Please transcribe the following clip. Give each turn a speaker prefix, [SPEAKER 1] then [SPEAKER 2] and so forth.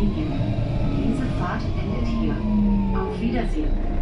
[SPEAKER 1] Diese Fahrt endet hier. Auf Wiedersehen.